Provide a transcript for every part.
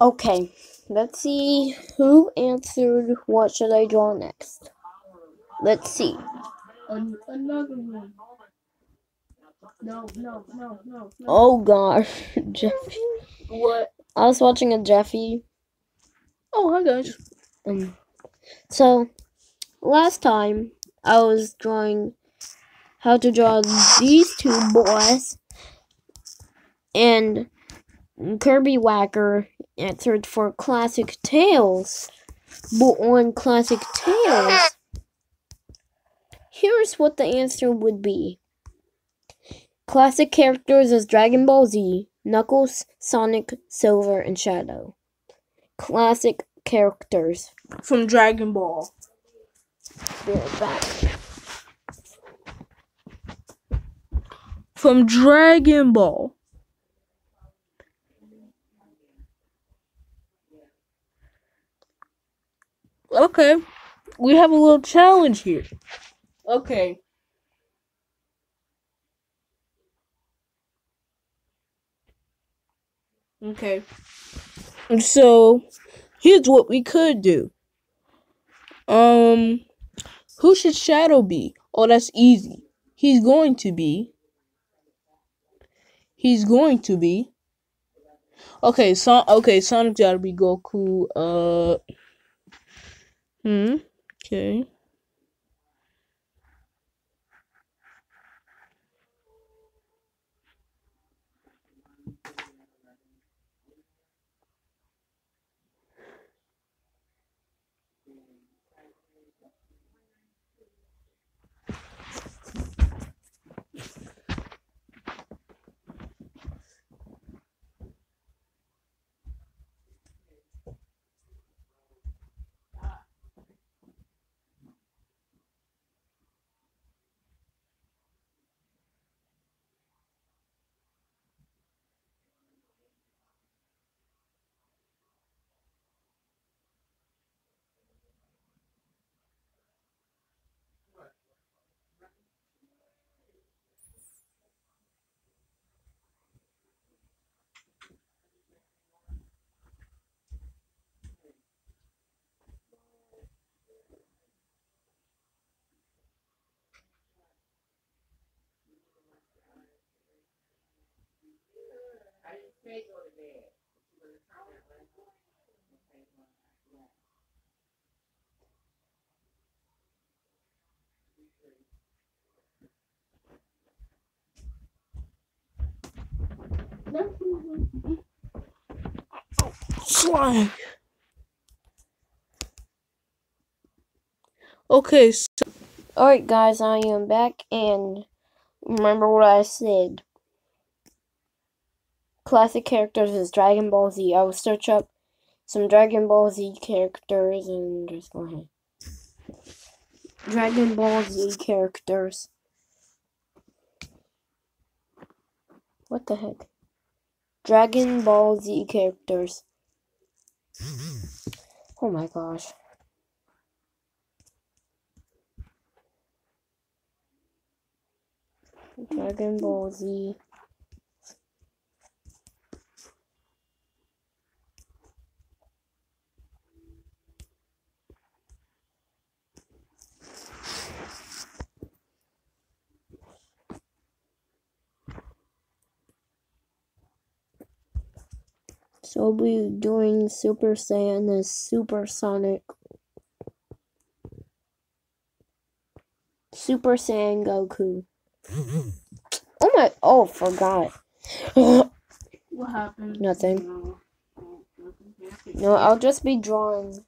Okay, let's see who answered what should I draw next. Let's see. An- another one. No, no, no, no, no. Oh gosh, Jeffy. What? I was watching a Jeffy. Oh, hi guys. Um, so last time I was drawing how to draw these two boys, and Kirby Whacker answered for classic tales. But on classic tales, here's what the answer would be. Classic characters is Dragon Ball Z, Knuckles, Sonic, Silver, and Shadow. Classic characters. From Dragon Ball. Back. From Dragon Ball. Okay. We have a little challenge here. Okay. Okay. So, here's what we could do. Um, who should Shadow be? Oh, that's easy. He's going to be. He's going to be. Okay, Son. Okay, Sonic's gotta be Goku. Uh. Hmm. Okay. Slime. Okay, so Alright, guys, I am back, and remember what I said. Classic characters is Dragon Ball Z. I will search up some Dragon Ball Z characters and just go ahead. Dragon Ball Z characters. What the heck? Dragon Ball Z characters. Oh my gosh. Dragon Ball Z. So we'll be doing Super Saiyan as Supersonic. Super Saiyan Goku. Oh my! Oh, forgot. what happened? Nothing. No, I'll just be drawing.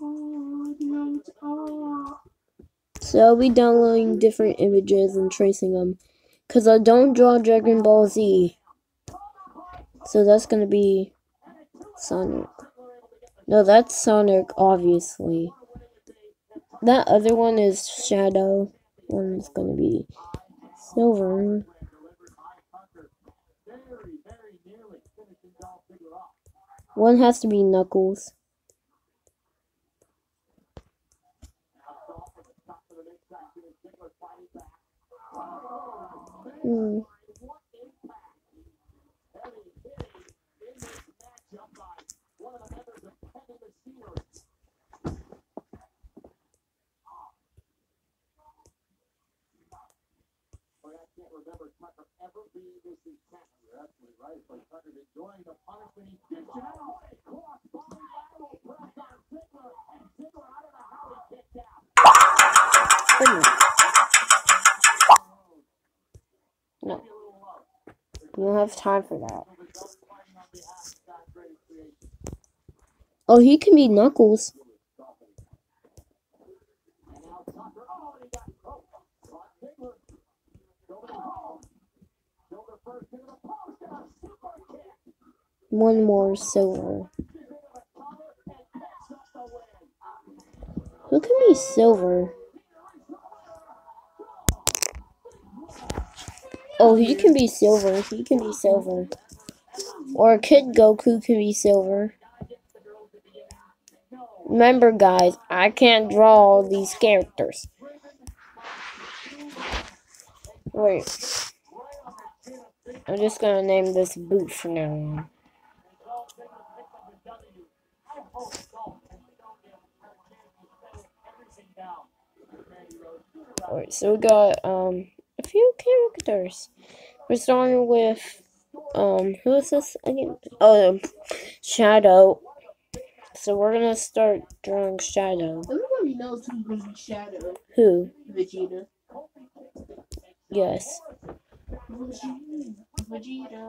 Oh, no, it's all. So I'll be downloading different images and tracing them. Because I don't draw Dragon Ball Z. So that's going to be Sonic. No, that's Sonic, obviously. That other one is Shadow. One's going to be Silver. One has to be Knuckles. Hmm. No. We don't have time for that. Oh, he can be Knuckles. One more silver. Who can be silver? Oh, he can be silver. He can be silver. Or Kid Goku can be silver. Remember, guys, I can't draw these characters. Wait. I'm just gonna name this boot from now on. Alright, so we got um a few characters. We're starting with um who is this again? Oh um, Shadow. So we're gonna start drawing Shadow. Everybody knows who's gonna be Shadow. Who? Vegeta. Yes. Vegeta.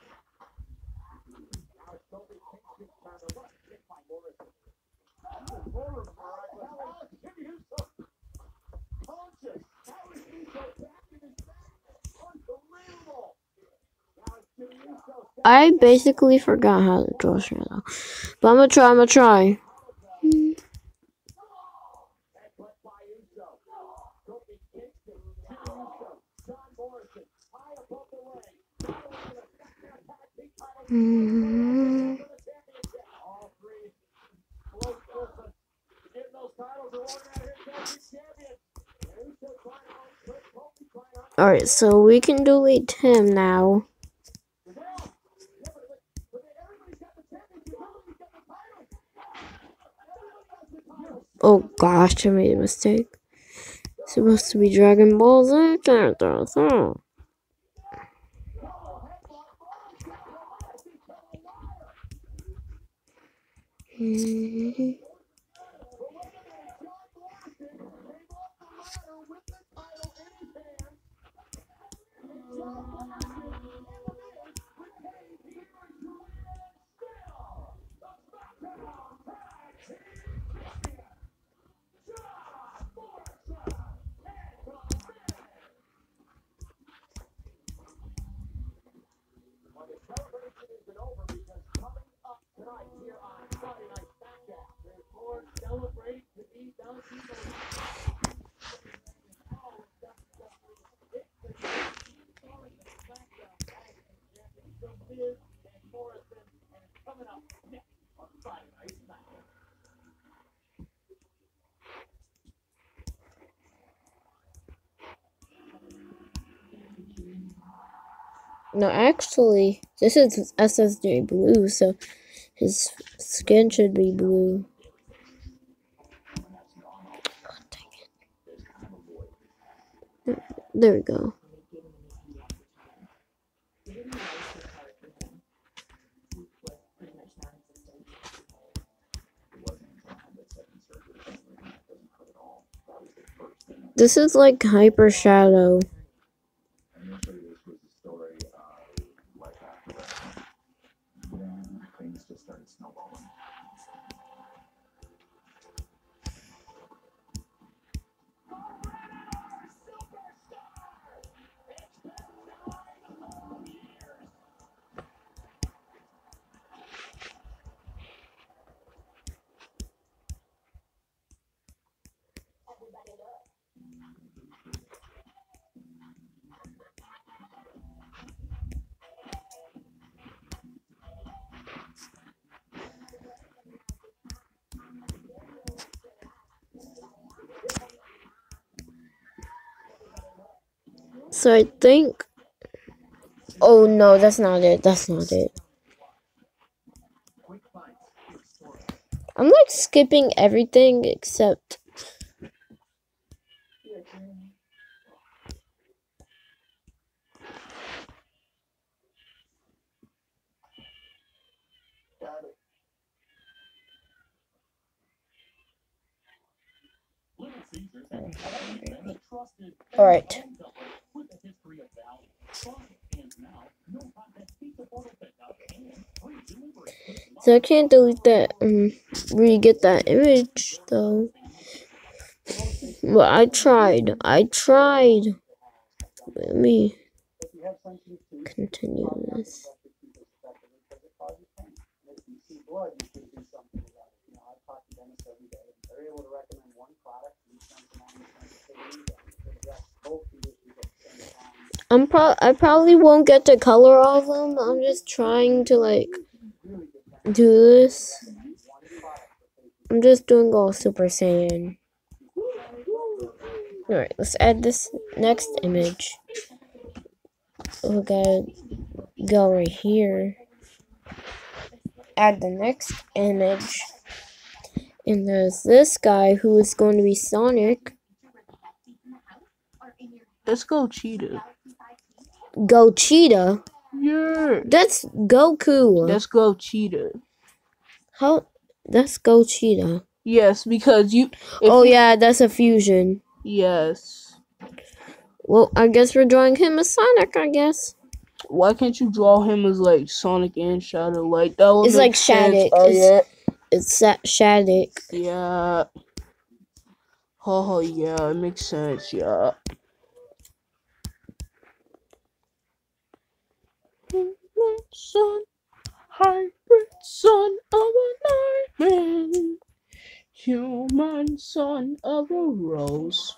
I basically forgot how to draw Shadow. But I'm gonna try, I'm gonna try. Alright, so we can delete him now. Oh gosh, I made a mistake. Supposed to be Dragon Ball Z characters. No, actually, this is SSJ Blue, so his skin should be blue. Oh. There we go. This is like Hyper Shadow. não vão lá. So I think. Oh no, that's not it. That's not it. I'm like skipping everything except. All right. So I can't delete that um, and re-get that image though. But I tried. I tried. Let me continue this. I'm pro I probably won't get to color all of them. I'm just trying to like do this. I'm just doing all Super Saiyan. Alright, let's add this next image. We gotta go right here. Add the next image. And there's this guy who is going to be Sonic. Let's go Cheetah. Gogeta. Yeah. That's Goku. Let's go Cheetah. How? That's Gogeta. Yes, because you. Oh you- yeah, that's a fusion. Yes. Well, I guess we're drawing him as Sonic. I guess Why can't you draw him as like Sonic and Shadow? Like that would It's like. Shadic. Oh It's- it's Sa- Shadic. yeah. Yeah. Oh yeah, it makes sense. Yeah. Son, hybrid son of a nightman, human son of a rose.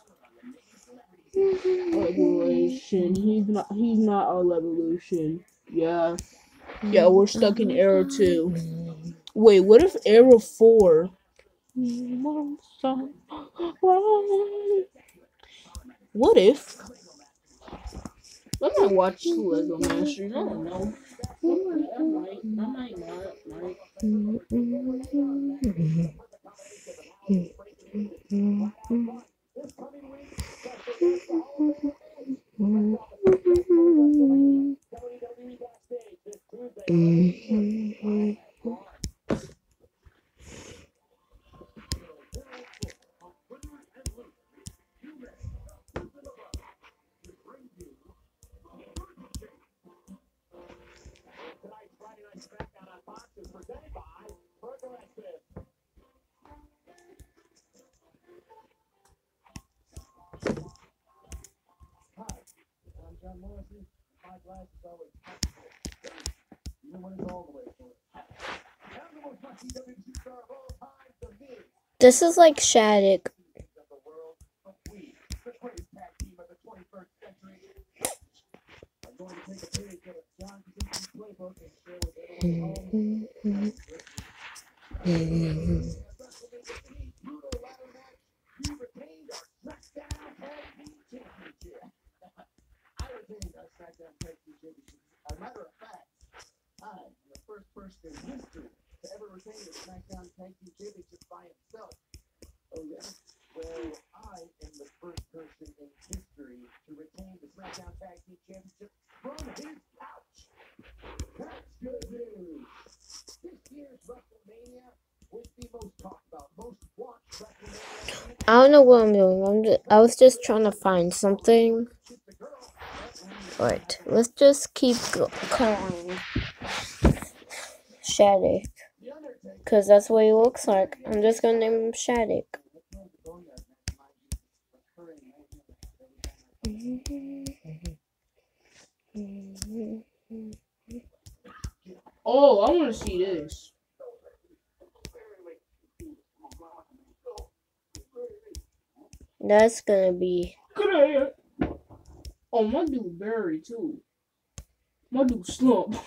Evolution. He's not. He's not our evolution. Yeah. Yeah, we're stuck in era two. Wait, what if era four? What if? I might watch Lego Masters. I don't know. I might, I might not. Might. This is like Shadic. I don't know what I'm doing. I'm just, trying to find something. Alright, let's just keep calling Shadic. Because that's what he looks like. I'm just gonna name him Shadic. Oh, I want to see this. That's gonna be. Good at Oh, my dude Barry too. My dude Slump.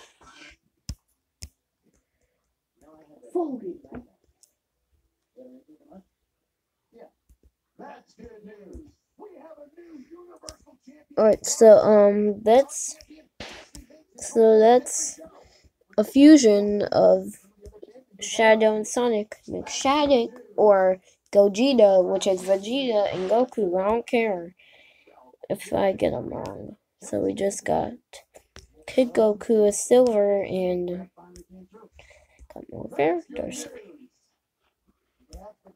Fold it. That's good news. Alright, so um that's so that's a fusion of Shadow and Sonic make Sonic or Gogeta, which is Vegeta and Goku. I don't care if I get them wrong. So we just got Kid Goku as Silver and got more characters.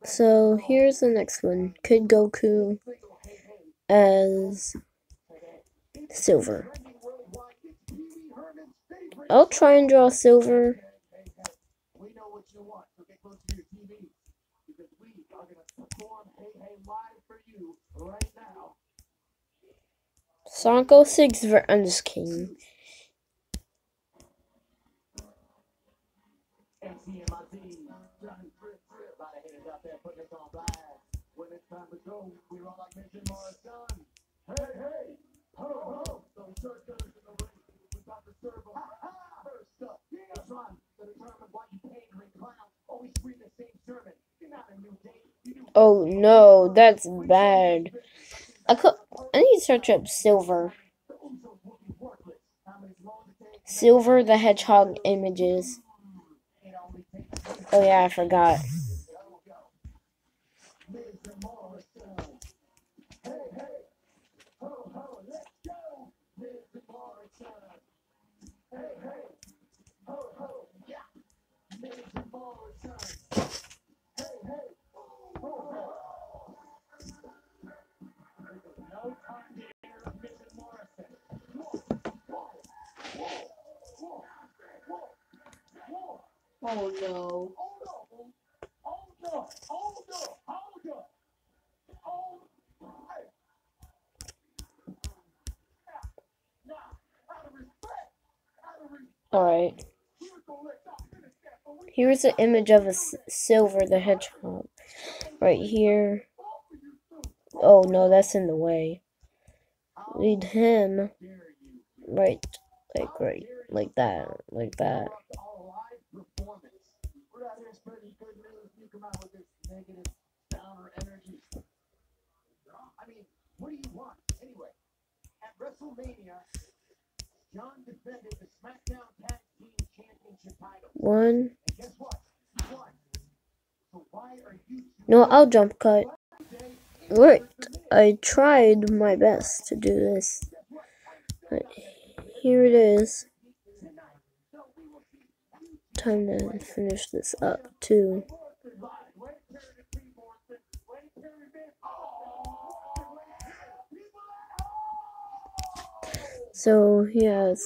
So here's the next one Kid Goku as Silver. I'll try and draw Silver. Ring, we about to serve 'em. Ha, ha, first up, pandering clowns always the same sermon. You're not a new day, you new Oh no, that's bad. I could I need to search up Silver. Silver the Hedgehog images. Oh yeah, I forgot. Miz and Morrison. Hey, hey, ho, ho, let's go. Miz and Morrison. Hey, hey, ho, ho, yeah. Miz and Morrison. Hey, hey, ho, ho. No time to hear Miz and Morrison. Whoa, whoa, whoa, whoa, whoa, whoa. Oh no. Hold up. Hold up. Hold up. Hold up. Hold hey. Now, out of respect, out of respect, Alright. we was gonna let y'all finish that, but we Here's an image of a Silver the Hedgehog. Right here. Oh no, that's in the way. Lead him right like right like that. Like that. Good news. You come out with this negative downer energy. I mean, what do you want? Anyway, at WrestleMania, John defended the SmackDown Tag Team Championship title. One. And guess what? He. So why are you No, I'll jump cut. Right. I tried my best to do this. But here it is. Time to finish this up too. So yes.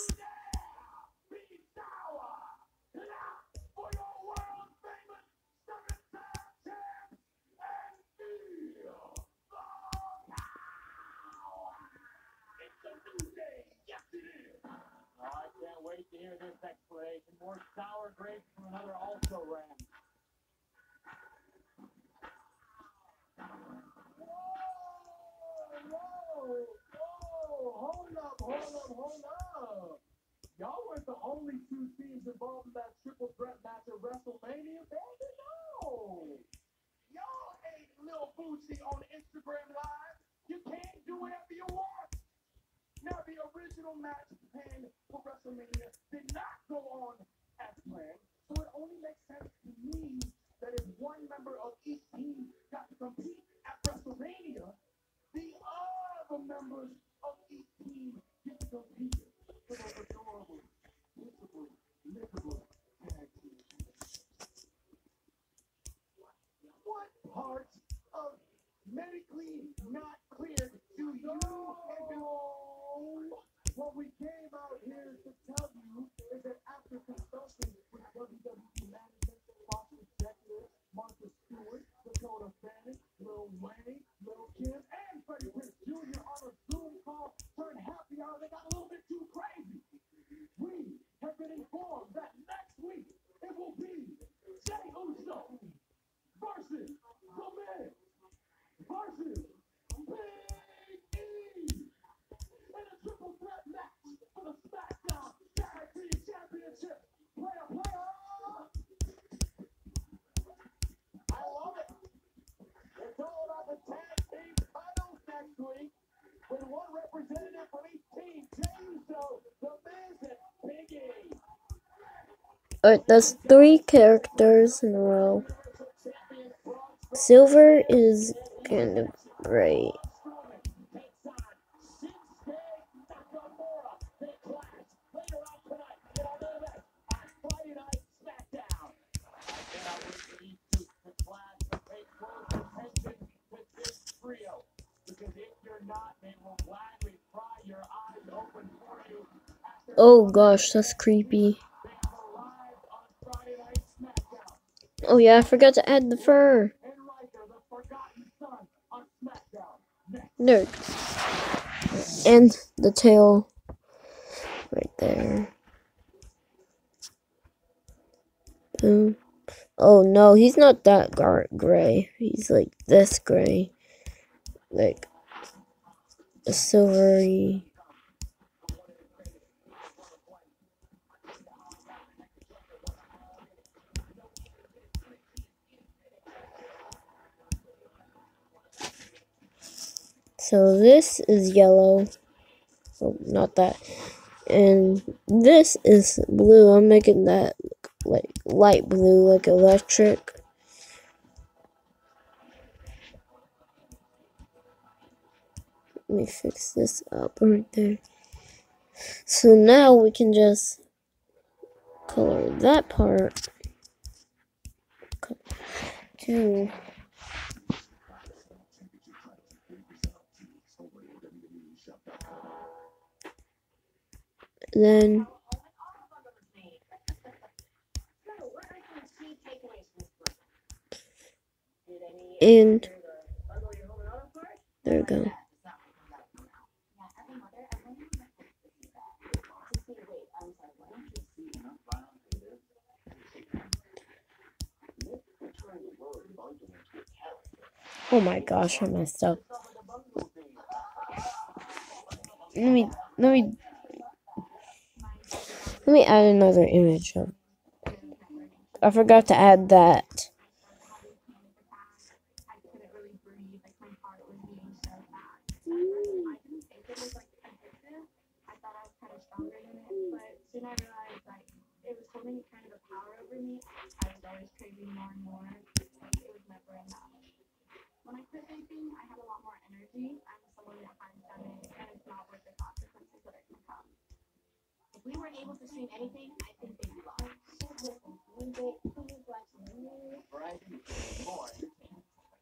Wait to hear this explanation. More sour grapes from another also ram. Whoa, whoa, hold up, hold up, hold up. Y'all weren't the only two teams involved in that triple threat match at WrestleMania, baby. No. Y'all ain't Lil Boosie on Instagram Live. You can't do whatever you want. Now, the original match planned for WrestleMania did not go on as planned, so it only makes sense to me that if one member of each team got to compete at WrestleMania, the other members of each team get to compete for those adorable, tag. What parts of medically not cleared do you know? What we came out here to tell you is that after consulting with WWE management, Fox executives, Martha Stewart, Dakota Fanning, Lil Wayne, Lil Kim, and Freddie Prinze Jr. on a Zoom call turned happy hour, they got a little bit too crazy. We have been informed that next week it will be Jay Uso versus The Miz versus Big E in a triple threat match Alright, that's three characters in a row. Silver is kind of great. Oh gosh, that's creepy. Oh yeah, I forgot to add the fur. There. And the tail right there. Boom. Oh no, he's not that gray. He's like this gray. Like a silvery. So this is yellow. Oh, not that. And this is blue. I'm making that like light blue, like electric. Let me fix this up right there. So now we can just color that part to then and there we go. Oh my gosh, I messed up. Let me let me let me add another image I forgot to add that.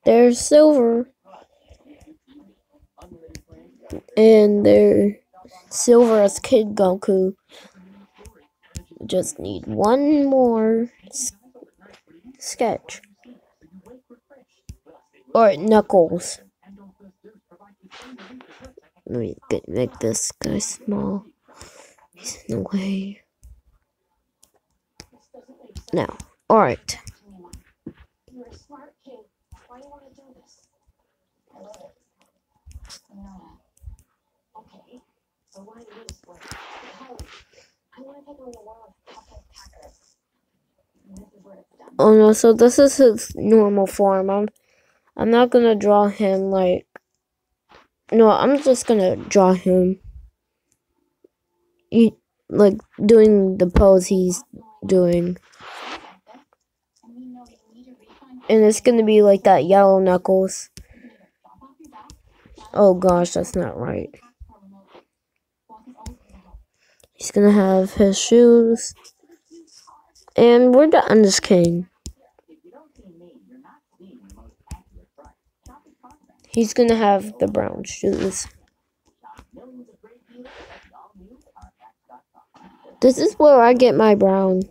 There's silver. And they're silver as Kid Goku. Just need one more sketch. Or Knuckles. Let me get, make this guy small. He's in the way. Alright. No. Oh no, so this is his normal form. I'm I'm not gonna draw him like no, I'm just gonna draw him he, like doing the pose he's doing. And you you it's gonna be like that yellow knuckles. Oh gosh, that's not right. He's gonna have his shoes. And we're done this king. He's gonna have the brown shoes. This is where I get my brown.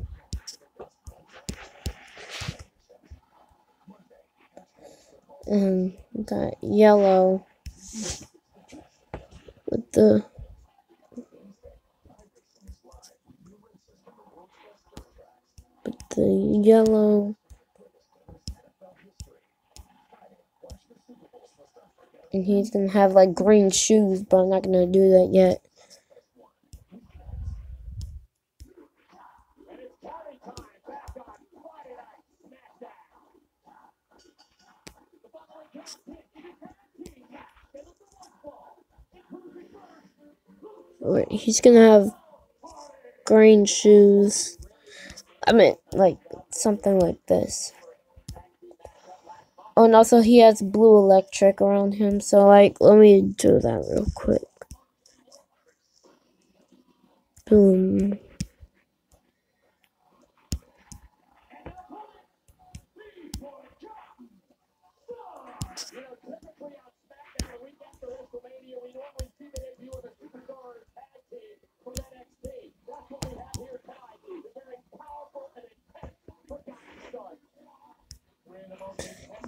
And that yellow with the with the yellow and he's gonna have like green shoes, but I'm not gonna do that yet. He's gonna have green shoes I mean, like something like this. Oh, and also he has blue electric around him. So like, let me do that real quick. Boom.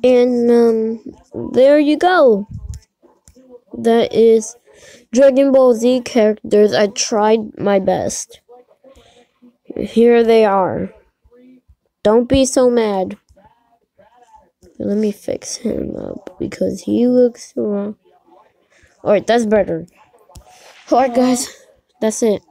And um, there you go. That is Dragon Ball Z characters. I tried my best. Here they are. Don't be so mad. Let me fix him up because he looks wrong. Alright, that's better. Alright, guys. That's it.